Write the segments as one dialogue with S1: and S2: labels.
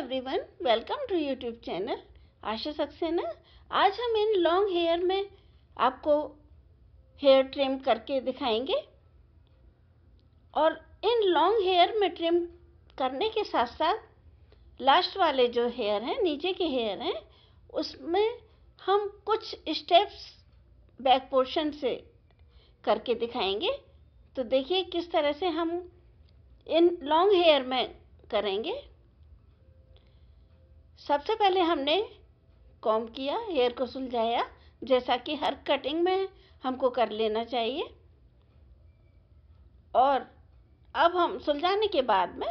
S1: Everyone welcome to YouTube channel Asha Saxena आज हम इन long hair में आपको हेयर ट्रिम करके दिखाएँगे और इन लॉन्ग हेयर में ट्रिम करने के साथ साथ लास्ट वाले जो हेयर हैं, नीचे के हेयर हैं, उसमें हम कुछ स्टेप्स बैक पोर्शन से करके दिखाएँगे। तो देखिए किस तरह से हम इन लॉन्ग हेयर में करेंगे। सबसे पहले हमने कॉम किया हेयर को सुलझाया। जैसा कि हर कटिंग में हमको कर लेना चाहिए। और अब हम सुलझाने के बाद में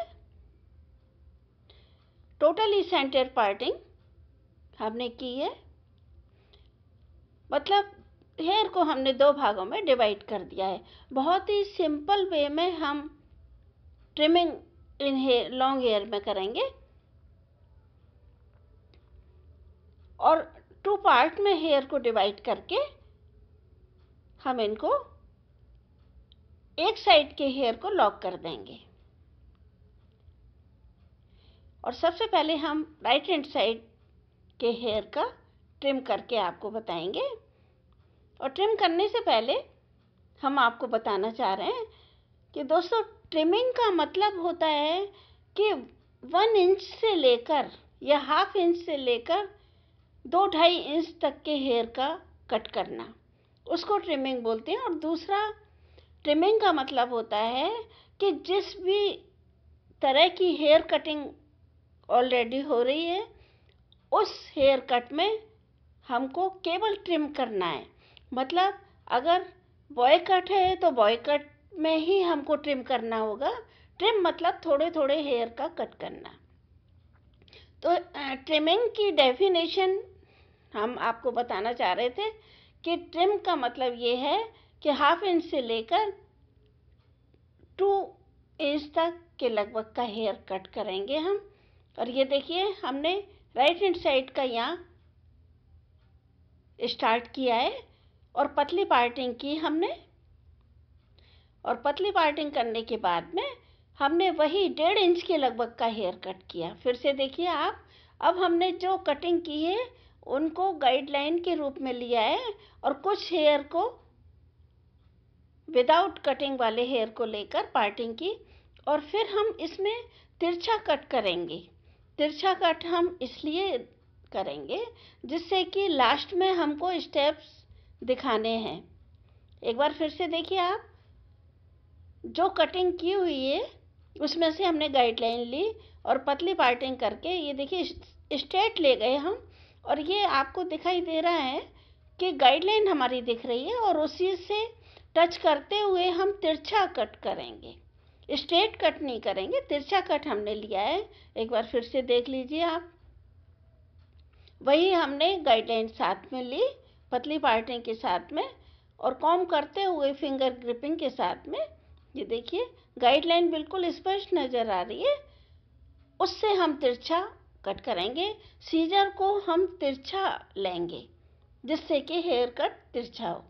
S1: टोटली सेंटर पार्टिंग हमने की है। मतलब हेयर को हमने दो भागों में डिवाइड कर दिया है। बहुत ही सिंपल वे में हम ट्रिमिंग इन हेयर लॉन्ग हेयर में करेंगे। और टू पार्ट में हेयर को डिवाइड करके हम इनको एक साइड के हेयर को लॉक कर देंगे। और सबसे पहले हम राइट हैंड साइड के हेयर का ट्रिम करके आपको बताएँगे। और ट्रिम करने से पहले हम आपको बताना चाह रहे हैं कि दोस्तों ट्रिमिंग का मतलब होता है कि वन इंच से लेकर या हाफ़ इंच से लेकर दो ढाई इंच तक के हेयर का कट करना। उसको ट्रिमिंग बोलते हैं और दूसरा ट्रिमिंग का मतलब होता है कि जिस भी तरह की हेयर कटिंग ऑलरेडी हो रही है, उस हेयर कट में हमको केवल ट्रिम करना है। मतलब अगर बॉय कट है तो बॉय कट में ही हमको ट्रिम करना होगा। ट्रिम मतलब थोड़े थोड़े हेयर का कट करना। तो ट्रिमिंग की डेफिनेशन हम आपको बताना चाह रहे थे कि ट्रिम का मतलब ये है कि हाफ़ इंच से लेकर टू इंच तक के लगभग का हेयर कट करेंगे हम। और ये देखिए, हमने राइट हैंड साइड का यहाँ स्टार्ट किया है और पतली पार्टिंग की हमने। और पतली पार्टिंग करने के बाद में हमने वही डेढ़ इंच के लगभग का हेयर कट किया। फिर से देखिए आप, अब हमने जो कटिंग की है उनको गाइडलाइन के रूप में लिया है और कुछ हेयर को विदाउट कटिंग वाले हेयर को लेकर पार्टिंग की और फिर हम इसमें तिरछा कट करेंगे। तिरछा कट हम इसलिए करेंगे जिससे कि लास्ट में हमको स्टेप्स दिखाने हैं। एक बार फिर से देखिए आप, जो कटिंग की हुई है, उसमें से हमने गाइडलाइन ली और पतली पार्टिंग करके ये देखिए स्ट्रेट ले गए हम। और ये आपको दिखाई दे रहा है कि गाइडलाइन हमारी दिख रही है और उसी से टच करते हुए हम तिरछा कट करेंगे। स्ट्रेट कट नहीं करेंगे, तिरछा कट हमने लिया है। एक बार फिर से देख लीजिए आप। वही हमने गाइडलाइन साथ में ली, पतली पार्टिंग के साथ में और कॉम करते हुए फिंगर ग्रिपिंग के साथ में। ये देखिए गाइडलाइन बिल्कुल स्पष्ट नज़र आ रही है। उससे हम तिरछा कट करेंगे। सीजर को हम तिरछा लेंगे, जिससे कि हेयर कट तिरछा हो।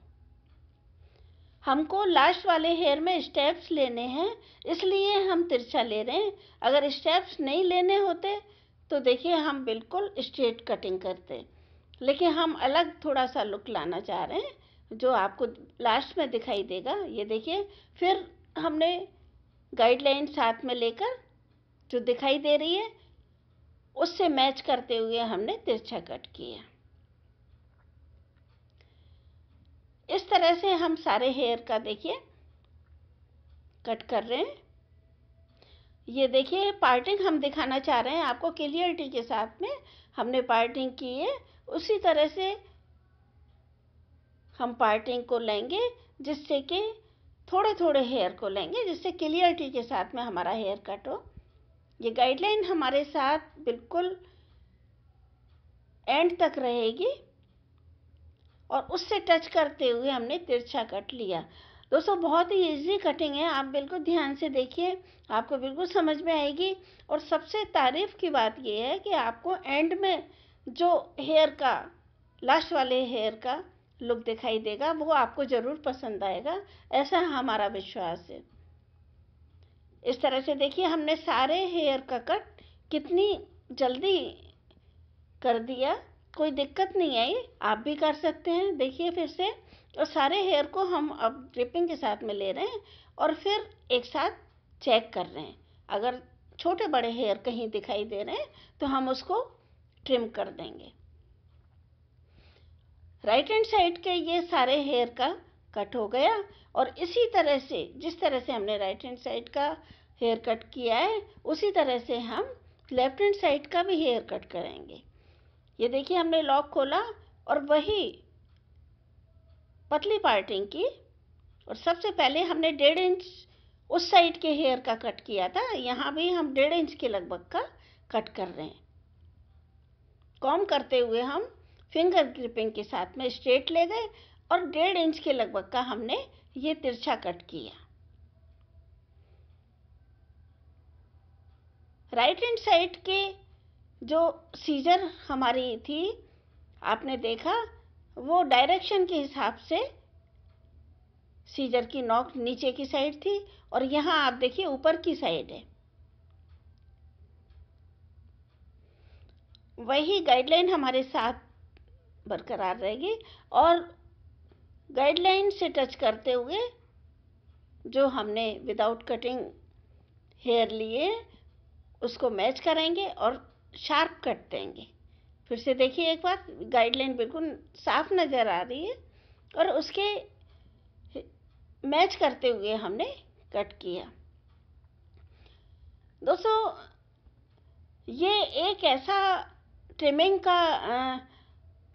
S1: हमको लास्ट वाले हेयर में स्टेप्स लेने हैं, इसलिए हम तिरछा ले रहे हैं। अगर स्टेप्स नहीं लेने होते तो देखिए हम बिल्कुल स्ट्रेट कटिंग करते लेकिन हम अलग थोड़ा सा लुक लाना चाह रहे हैं, जो आपको लास्ट में दिखाई देगा। ये देखिए, फिर हमने गाइडलाइन साथ में लेकर जो दिखाई दे रही है उससे मैच करते हुए हमने तिरछा कट किया। इस तरह से हम सारे हेयर का देखिए, कट कर रहे हैं। ये देखिए, पार्टिंग हम दिखाना चाह रहे हैं आपको क्लियरिटी के साथ में। हमने पार्टिंग की है, उसी तरह से हम पार्टिंग को लेंगे, जिससे कि थोड़े थोड़े हेयर को लेंगे, जिससे क्लियरिटी के साथ में हमारा हेयर कट हो। ये गाइडलाइन हमारे साथ बिल्कुल एंड तक रहेगी और उससे टच करते हुए हमने तिरछा कट लिया। दोस्तों, बहुत ही इजी कटिंग है। आप बिल्कुल ध्यान से देखिए, आपको बिल्कुल समझ में आएगी। और सबसे तारीफ़ की बात यह है कि आपको एंड में जो हेयर का लास्ट वाले हेयर का लुक दिखाई देगा, वो आपको ज़रूर पसंद आएगा। ऐसा हमारा विश्वास है। इस तरह से देखिए, हमने सारे हेयर का कट कितनी जल्दी कर दिया। कोई दिक्कत नहीं आई, आप भी कर सकते हैं। देखिए फिर से, और सारे हेयर को हम अब ड्रिपिंग के साथ में ले रहे हैं और फिर एक साथ चेक कर रहे हैं। अगर छोटे बड़े हेयर कहीं दिखाई दे रहे हैं तो हम उसको ट्रिम कर देंगे। राइट हैंड साइड के ये सारे हेयर का कट हो गया। और इसी तरह से, जिस तरह से हमने राइट हैंड साइड का हेयर कट किया है, उसी तरह से हम लेफ़्ट हैंड साइड का भी हेयर कट करेंगे। ये देखिए, हमने लॉक खोला और वही पतली पार्टिंग की। और सबसे पहले हमने डेढ़ इंच उस साइड के हेयर का कट किया था। यहाँ भी हम डेढ़ इंच के लगभग का कट कर रहे हैं। कॉम करते हुए हम फिंगर ग्रिपिंग के साथ में स्ट्रेट ले गए और डेढ़ इंच के लगभग का हमने ये तिरछा कट किया। राइट हैंड साइड के जो सीजर हमारी थी, आपने देखा, वो डायरेक्शन के हिसाब से सीजर की नोक नीचे की साइड थी और यहाँ आप देखिए ऊपर की साइड है। वही गाइडलाइन हमारे साथ बरकरार रहेगी और गाइडलाइन से टच करते हुए, जो हमने विदाउट कटिंग हेयर लिए, उसको मैच करेंगे और शार्प कट देंगे। फिर से देखिए एक बार गाइडलाइन बिल्कुल साफ़ नज़र आ रही है और उसके मैच करते हुए हमने कट किया। दोस्तों, ये एक ऐसा ट्रिमिंग का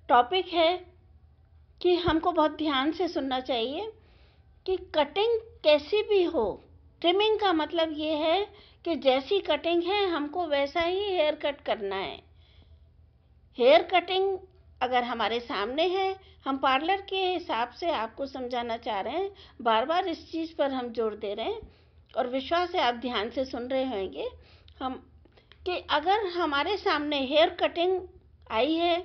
S1: टॉपिक है कि हमको बहुत ध्यान से सुनना चाहिए कि कटिंग कैसी भी हो। ट्रिमिंग का मतलब ये है कि जैसी कटिंग है, हमको वैसा ही हेयर कट करना है। हेयर कटिंग अगर हमारे सामने है, हम पार्लर के हिसाब से आपको समझाना चाह रहे हैं बार बार इस चीज़ पर हम ज़ोर दे रहे हैं और विश्वास है आप ध्यान से सुन रहे होंगे, हम कि अगर हमारे सामने हेयर कटिंग आई है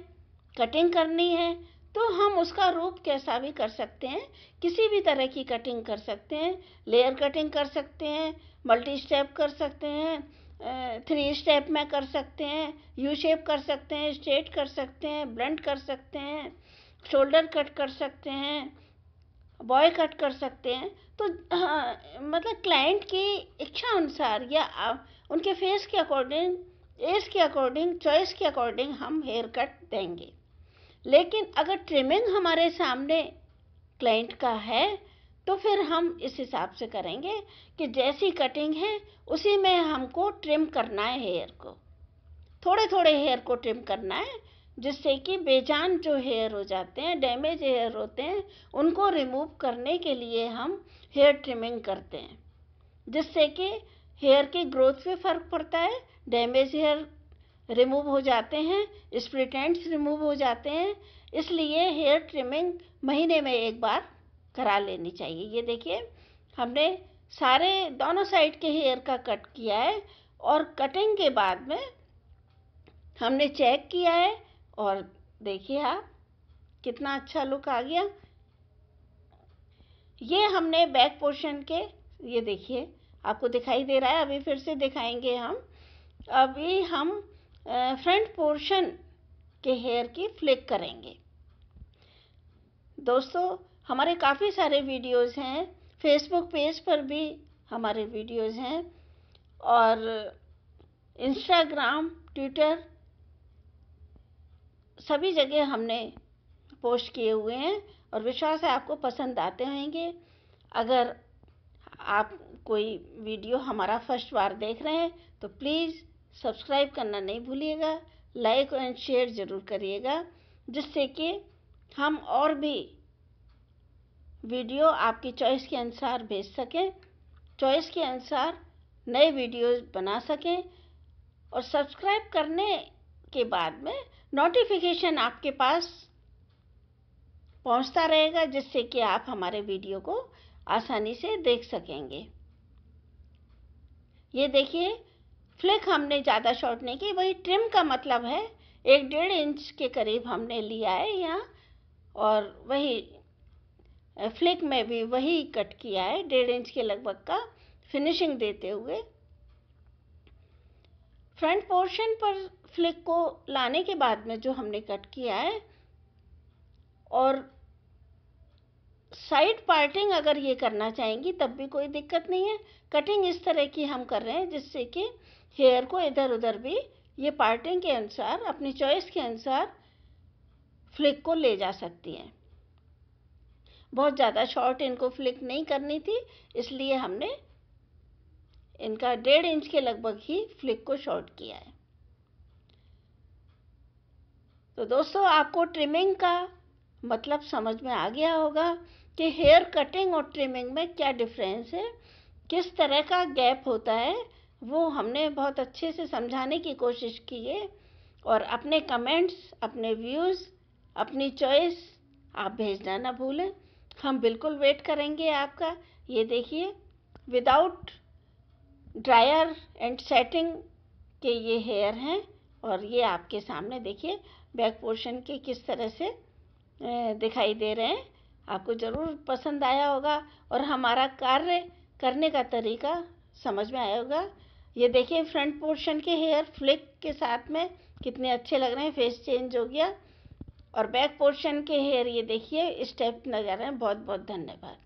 S1: कटिंग करनी है तो हम उसका रूप कैसा भी कर सकते हैं किसी भी तरह की कटिंग कर सकते हैं लेयर कटिंग कर सकते हैं मल्टी स्टेप कर सकते हैं थ्री स्टेप में कर सकते हैं यू शेप कर सकते हैं स्ट्रेट कर सकते हैं ब्लंट कर सकते हैं शोल्डर कट कर सकते हैं बॉय कट कर सकते हैं तो हाँ, मतलब क्लाइंट की इच्छा अनुसार या उनके फेस के अकॉर्डिंग एज के अकॉर्डिंग चॉइस के अकॉर्डिंग हम हेयर कट देंगे लेकिन अगर ट्रिमिंग हमारे सामने क्लाइंट का है तो फिर हम इस हिसाब से करेंगे कि जैसी कटिंग है, उसी में हमको ट्रिम करना है हेयर को। थोड़े थोड़े हेयर को ट्रिम करना है, जिससे कि बेजान जो हेयर हो जाते हैं डैमेज हेयर होते हैं, उनको रिमूव करने के लिए हम हेयर ट्रिमिंग करते हैं, जिससे कि हेयर की ग्रोथ पे फ़र्क पड़ता है डैमेज हेयर रिमूव हो जाते हैं स्प्रिटेंट्स रिमूव हो जाते हैं, इसलिए हेयर ट्रिमिंग महीने में एक बार करा लेनी चाहिए। ये देखिए, हमने सारे दोनों साइड के हेयर का कट किया है और कटिंग के बाद में हमने चेक किया है और देखिए आप, कितना अच्छा लुक आ गया। ये हमने बैक पोर्शन के, ये देखिए, आपको दिखाई दे रहा है, अभी फिर से दिखाएँगे हम। अभी हम फ्रंट पोर्शन के हेयर की फ्लिक करेंगे। दोस्तों, हमारे काफ़ी सारे वीडियोस हैं। फेसबुक पेज पर भी हमारे वीडियोस हैं और इंस्टाग्राम ट्विटर सभी जगह हमने पोस्ट किए हुए हैं और विश्वास है आपको पसंद आते होंगे। अगर आप कोई वीडियो हमारा फ़र्स्ट बार देख रहे हैं तो प्लीज़ सब्सक्राइब करना नहीं भूलिएगा, लाइक एंड शेयर ज़रूर करिएगा, जिससे कि हम और भी वीडियो आपकी चॉइस के अनुसार भेज सकें, चॉइस के अनुसार नए वीडियोस बना सकें और सब्सक्राइब करने के बाद में नोटिफिकेशन आपके पास पहुँचता रहेगा, जिससे कि आप हमारे वीडियो को आसानी से देख सकेंगे। ये देखिए फ्लिक हमने ज़्यादा शॉर्ट नहीं की, वही ट्रिम का मतलब है। एक डेढ़ इंच के करीब हमने लिया है यहाँ, और वही फ्लिक में भी वही कट किया है, डेढ़ इंच के लगभग का फिनिशिंग देते हुए। फ्रंट पोर्शन पर फ्लिक को लाने के बाद में जो हमने कट किया है, और साइड पार्टिंग अगर ये करना चाहेंगी, तब भी कोई दिक्कत नहीं है। कटिंग इस तरह की हम कर रहे हैं, जिससे कि हेयर को इधर उधर भी, ये पार्टिंग के अनुसार, अपनी चॉइस के अनुसार फ्लिक को ले जा सकती हैं। बहुत ज़्यादा शॉर्ट इनको फ्लिक नहीं करनी थी, इसलिए हमने इनका डेढ़ इंच के लगभग ही फ्लिक को शॉर्ट किया है। तो दोस्तों, आपको ट्रिमिंग का मतलब समझ में आ गया होगा कि हेयर कटिंग और ट्रिमिंग में क्या डिफरेंस है, किस तरह का गैप होता है वो हमने बहुत अच्छे से समझाने की कोशिश की है और अपने कमेंट्स अपने व्यूज़ अपनी चॉइस आप भेजना ना भूलें। हम बिल्कुल वेट करेंगे आपका। ये देखिए विदाउट ड्रायर एंड सेटिंग के ये हेयर हैं और ये आपके सामने देखिए बैक पोर्शन के किस तरह से दिखाई दे रहे हैं। आपको ज़रूर पसंद आया होगा और हमारा कार्य करने का तरीका समझ में आया होगा। ये देखिए फ्रंट पोर्शन के हेयर फ्लिक के साथ में कितने अच्छे लग रहे हैं फेस चेंज हो गया। और बैक पोर्शन के हेयर ये देखिए स्टेप नज़र आ रहे हैं। बहुत बहुत धन्यवाद।